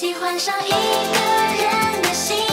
喜欢上一个人的心。